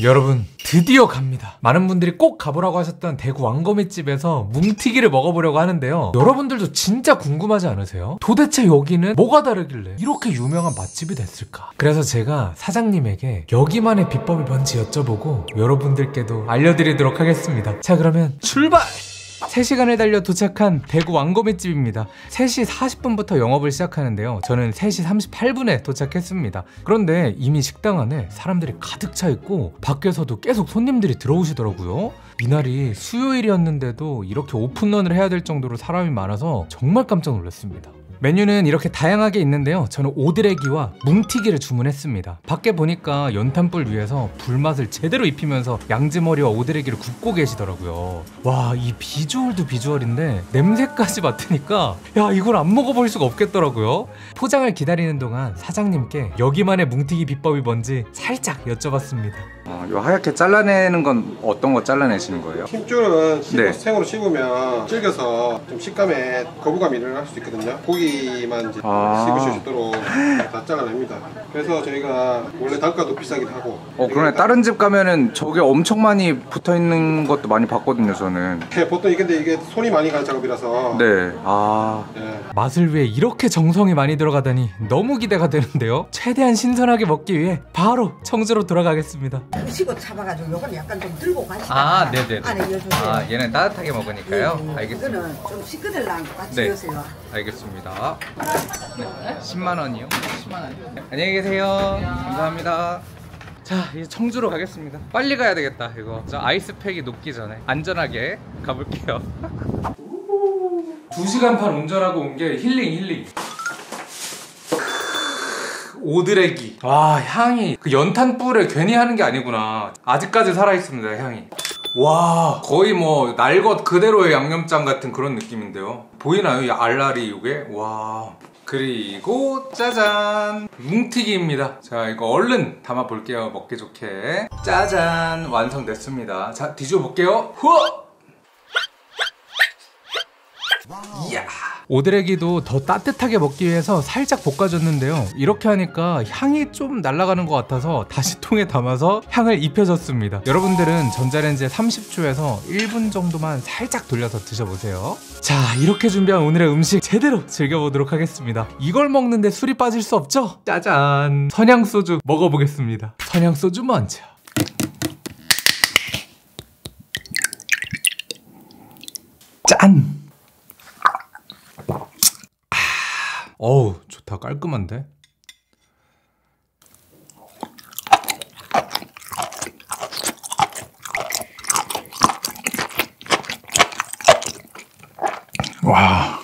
여러분 드디어 갑니다 많은 분들이 꼭 가보라고 하셨던 대구 왕거미집에서 뭉티기를 먹어보려고 하는데요 여러분들도 진짜 궁금하지 않으세요? 도대체 여기는 뭐가 다르길래 이렇게 유명한 맛집이 됐을까? 그래서 제가 사장님에게 여기만의 비법이 뭔지 여쭤보고 여러분들께도 알려드리도록 하겠습니다 자 그러면 출발! 3시간을 달려 도착한 대구 왕거미집입니다. 3시 40분부터 영업을 시작하는데요. 저는 3시 38분에 도착했습니다. 그런데 이미 식당 안에 사람들이 가득 차 있고 밖에서도 계속 손님들이 들어오시더라고요. 이날이 수요일이었는데도 이렇게 오픈런을 해야 될 정도로 사람이 많아서 정말 깜짝 놀랐습니다. 메뉴는 이렇게 다양하게 있는데요. 저는 오드레기와 뭉티기를 주문했습니다. 밖에 보니까 연탄불 위에서 불맛을 제대로 입히면서 양지머리와 오드레기를 굽고 계시더라고요. 와, 이 비주얼도 비주얼인데 냄새까지 맡으니까 야, 이걸 안 먹어볼 수가 없겠더라고요. 포장을 기다리는 동안 사장님께 여기만의 뭉티기 비법이 뭔지 살짝 여쭤봤습니다. 어, 요 하얗게 잘라내는 건 어떤 거 잘라내시는 거예요? 힘줄은 씹어, 네. 생으로 씹으면 질겨서 좀 식감에 거부감이 일어날 수도 있거든요. 고기 만 이제 아. 씹으실 수 있도록 다 잘라냅니다. 그래서 저희가 원래 단가도 비싸기도 하고. 어 그러네 다른 집 가면은 저게 엄청 많이 붙어 있는 것도 많이 봤거든요 저는 네, 보통 이게 근데 이게 손이 많이 가는 작업이라서. 네 아 네. 맛을 위해 이렇게 정성이 많이 들어가다니 너무 기대가 되는데요. 최대한 신선하게 먹기 위해 바로 청주로 돌아가겠습니다. 드시고 잡아가지고 요건 약간 좀 들고 가시다가 아, 네네네. 안에 여주세요. 얘는 따뜻하게 먹으니까요 예, 예. 이거는 좀 시끄들랑 같이 네. 여세요. 알겠습니다 네. 10만 원이요? 10만 원 안녕히 계세요. 감사합니다. 자 이제 청주로 가겠습니다. 빨리 가야 되겠다 이거. 저 아이스팩이 녹기 전에 안전하게 가볼게요. 2시간 반 운전하고 온 게 힐링 힐링. 오드레기. 와 향이. 그 연탄 불에 괜히 하는 게 아니구나. 아직까지 살아있습니다 향이. 와 거의 뭐 날 것 그대로의 양념장 같은 그런 느낌인데요 보이나요? 이 알알이 이게 와. 그리고 짜잔! 뭉티기입니다. 자 이거 얼른 담아 볼게요. 먹기 좋게. 짜잔! 완성됐습니다. 자 뒤집어 볼게요. 후어! 이야. 오드레기도 더 따뜻하게 먹기 위해서 살짝 볶아줬는데요. 이렇게 하니까 향이 좀 날아가는 것 같아서 다시 통에 담아서 향을 입혀줬습니다. 여러분들은 전자레인지에 30초에서 1분 정도만 살짝 돌려서 드셔보세요. 자, 이렇게 준비한 오늘의 음식 제대로 즐겨보도록 하겠습니다. 이걸 먹는데 술이 빠질 수 없죠? 짜잔. 선양소주 먹어보겠습니다. 선양소주 먼저. 짠! 어우 좋다 깔끔한데 와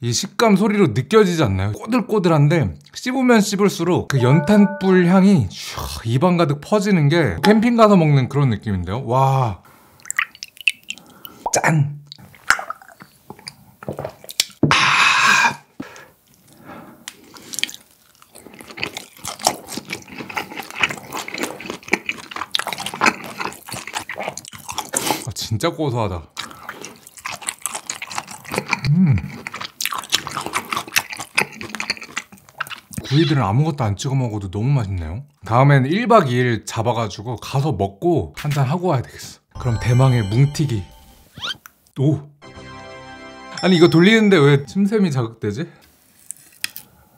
이 식감 소리로 느껴지지 않나요? 꼬들꼬들한데 씹으면 씹을수록 그 연탄불 향이 슈, 입안 가득 퍼지는 게 캠핑 가서 먹는 그런 느낌인데요. 와. 짠. 아. 아, 진짜 고소하다. 구이들은 아무것도 안 찍어 먹어도 너무 맛있네요. 다음엔 1박 2일 잡아가지고 가서 먹고 한잔 하고 와야 되겠어. 그럼 대망의 뭉티기. 오. 아니 이거 돌리는데 왜 침샘이 자극되지?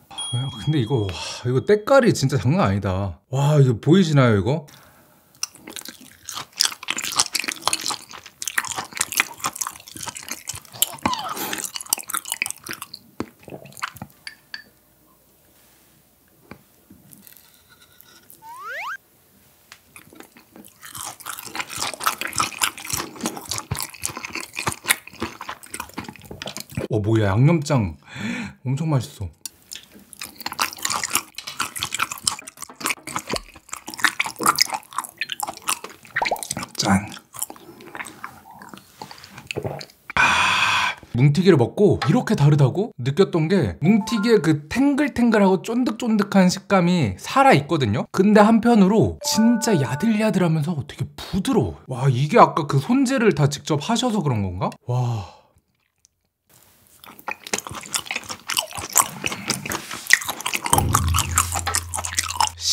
아, 근데 이거 와, 이거 때깔이 진짜 장난 아니다. 와 이거 보이시나요 이거? 어 뭐야 양념장 엄청 맛있어. 짠. 아, 뭉티기를 먹고 이렇게 다르다고 느꼈던 게 뭉티기의 그 탱글탱글하고 쫀득쫀득한 식감이 살아있거든요 근데 한편으로 진짜 야들야들하면서 되게 부드러워 와 이게 아까 그 손질을 다 직접 하셔서 그런 건가? 와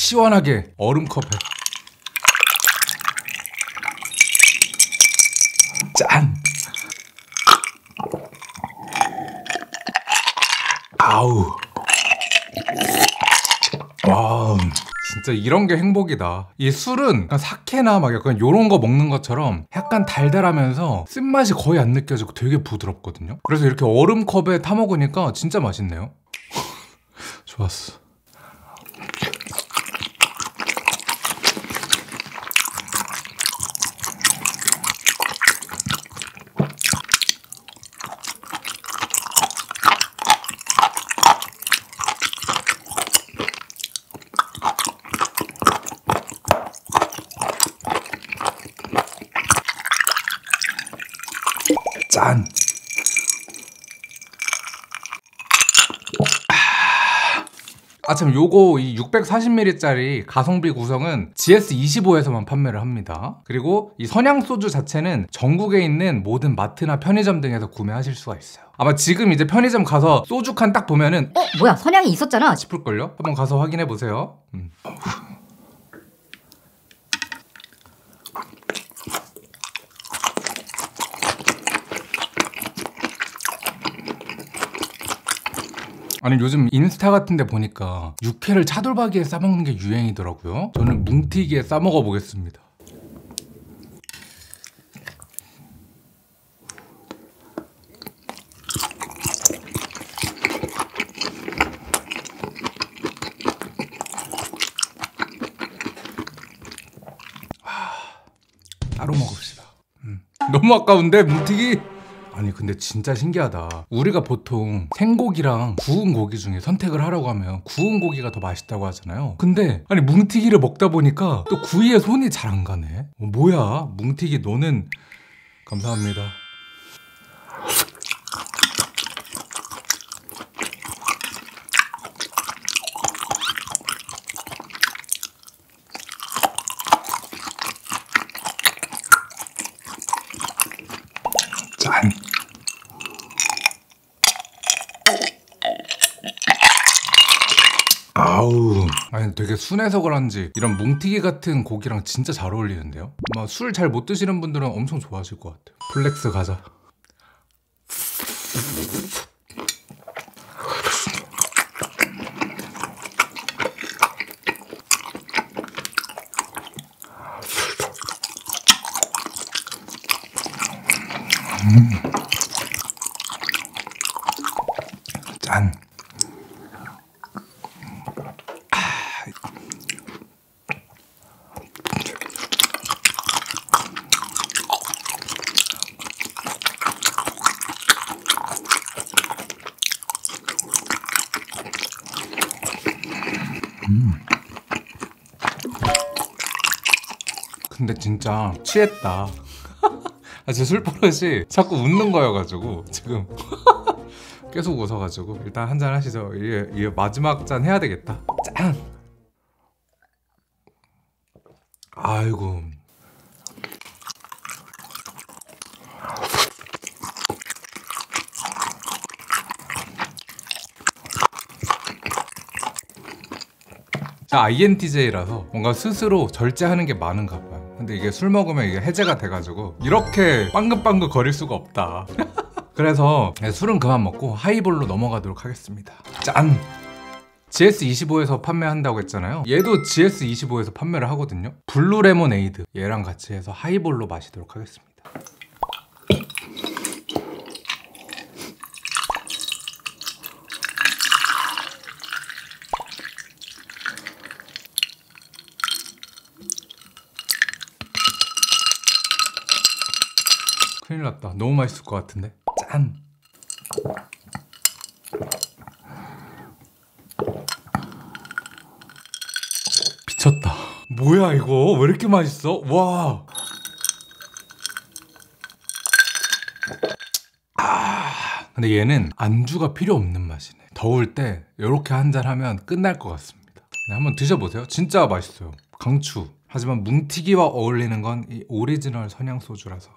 시원하게. 얼음컵에. 짠. 아우. 와 진짜 이런 게 행복이다. 이 술은 약간 사케나 막 약간 요런 거 먹는 것처럼 약간 달달하면서 쓴맛이 거의 안 느껴지고 되게 부드럽거든요. 그래서 이렇게 얼음컵에 타 먹으니까 진짜 맛있네요. 좋았어 짠. 아, 참, 요거, 이 640ml짜리 가성비 구성은 GS25에서만 판매를 합니다. 그리고 이 선양소주 자체는 전국에 있는 모든 마트나 편의점 등에서 구매하실 수가 있어요. 아마 지금 이제 편의점 가서 소주 칸 딱 보면은, 어? 뭐야 선양이 있었잖아 싶을걸요? 한번 가서 확인해 보세요. 음. 아니 요즘 인스타 같은 데 보니까 육회를 차돌박이에 싸먹는 게 유행이더라고요. 저는 뭉티기에 싸먹어 보겠습니다. 따로 먹읍시다. 음. 너무 아까운데 뭉티기? 아니 근데 진짜 신기하다. 우리가 보통 생고기랑 구운 고기 중에 선택을 하라고 하면 구운 고기가 더 맛있다고 하잖아요. 근데 아니 뭉티기를 먹다 보니까 또 구이에 손이 잘 안 가네. 어, 뭐야 뭉티기 너는 감사합니다. 짠. 아니 되게 순해서 그런지 이런 뭉티기 같은 고기랑 진짜 잘 어울리는데요? 술 잘 못 드시는 분들은 엄청 좋아하실 것 같아요. flex 가자 짠 근데 진짜 취했다. 아, 제 술 버릇이 자꾸 웃는 거여가지고 지금 계속 웃어가지고 일단 한 잔 하시죠. 이게, 이게 마지막 잔 해야 되겠다. 짠. 아이고. 자, INTJ라서 뭔가 스스로 절제하는 게 많은가 봐요. 근데 이게 술 먹으면 이게 해제가 돼가지고 이렇게 빵긋빵긋 거릴 수가 없다. 그래서 네, 술은 그만 먹고 하이볼로 넘어가도록 하겠습니다. 짠! GS25에서 판매한다고 했잖아요. 얘도 GS25에서 판매를 하거든요. 블루 레모네이드 얘랑 같이 해서 하이볼로 마시도록 하겠습니다. 큰일 났다. 너무 맛있을 것 같은데. 짠. 미쳤다. 뭐야 이거? 왜 이렇게 맛있어? 와. 아. 근데 얘는 안주가 필요 없는 맛이네. 더울 때 이렇게 한 잔 하면 끝날 것 같습니다. 네, 한번 드셔보세요. 진짜 맛있어요. 강추. 하지만 뭉티기와 어울리는 건 이 오리지널 선양 소주라서.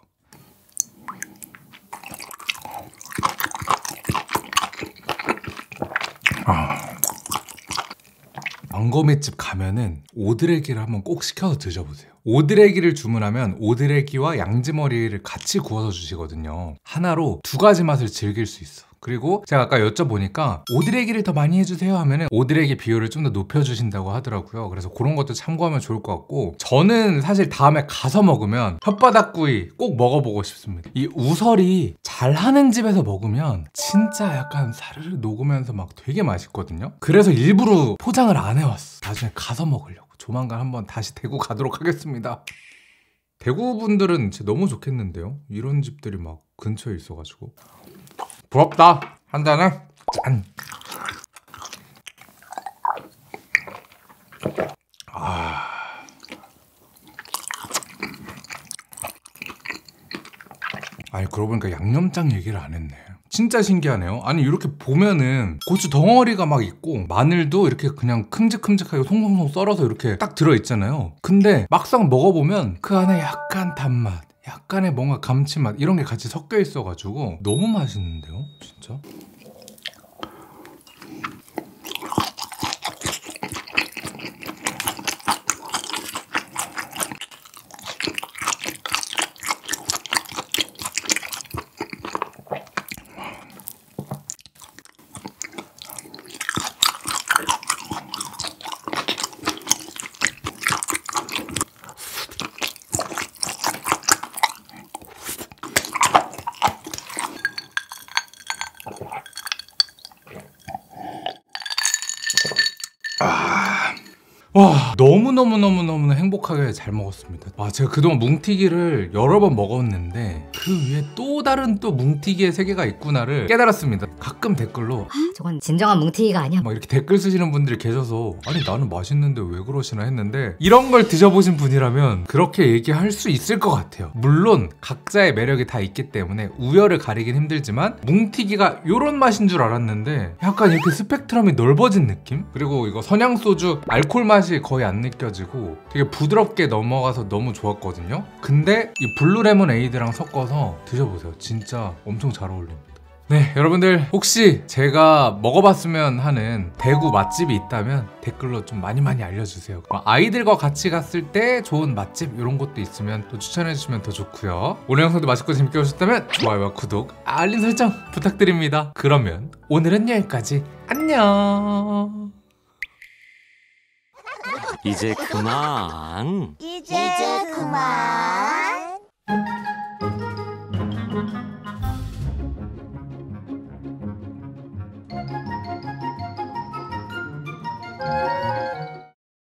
왕거미집 가면은 오드레기를 한번 꼭 시켜서 드셔보세요. 오드레기를 주문하면 오드레기와 양지머리를 같이 구워서 주시거든요. 하나로 두 가지 맛을 즐길 수 있어. 그리고 제가 아까 여쭤보니까 오드레기를 더 많이 해주세요 하면 은 오드레기 비율을 좀 더 높여주신다고 하더라고요. 그래서 그런 것도 참고하면 좋을 것 같고 저는 사실 다음에 가서 먹으면 혓바닥구이 꼭 먹어보고 싶습니다. 이 우설이 잘하는 집에서 먹으면 진짜 약간 사르르 녹으면서 막 되게 맛있거든요. 그래서 일부러 포장을 안 해왔어. 나중에 가서 먹으려고. 조만간 한번 다시 대구 가도록 하겠습니다. 대구 분들은 진짜 너무 좋겠는데요. 이런 집들이 막 근처에 있어가지고. 부럽다. 한 잔에 짠. 아. 아니 그러고 보니까 양념장 얘기를 안 했네. 진짜 신기하네요. 아니 이렇게 보면은 고추 덩어리가 막 있고 마늘도 이렇게 그냥 큼직큼직하게 송송송 썰어서 이렇게 딱 들어 있잖아요. 근데 막상 먹어보면 그 안에 약간 단맛, 약간의 뭔가 감칠맛 이런 게 같이 섞여 있어가지고 너무 맛있는데요, 진짜. 와 너무너무너무너무 행복하게 잘 먹었습니다 와 제가 그동안 뭉티기를 여러 번 먹었는데 그 위에 또 다른 또 뭉티기의 세계가 있구나를 깨달았습니다 가끔 댓글로 저건 진정한 뭉티기가 아니야. 막 이렇게 댓글 쓰시는 분들이 계셔서 아니 나는 맛있는데 왜 그러시나 했는데 이런 걸 드셔보신 분이라면 그렇게 얘기할 수 있을 것 같아요 물론 각자의 매력이 다 있기 때문에 우열을 가리긴 힘들지만 뭉티기가 요런 맛인 줄 알았는데 약간 이렇게 스펙트럼이 넓어진 느낌? 그리고 이거 선양소주 알콜 맛이 거의 안 느껴지고 되게 부드럽게 넘어가서 너무 좋았거든요 근데 이 블루레몬 에이드랑 섞어서 드셔보세요 진짜 엄청 잘 어울립니다 네, 여러분들 혹시 제가 먹어봤으면 하는 대구 맛집이 있다면 댓글로 좀 많이 많이 알려주세요. 뭐 아이들과 같이 갔을 때 좋은 맛집 이런 것도 있으면 또 추천해주시면 더 좋고요. 오늘 영상도 맛있고 재밌게 보셨다면 좋아요와 구독, 알림 설정 부탁드립니다. 그러면 오늘은 여기까지. 안녕. 이제 그만. 이제 그만.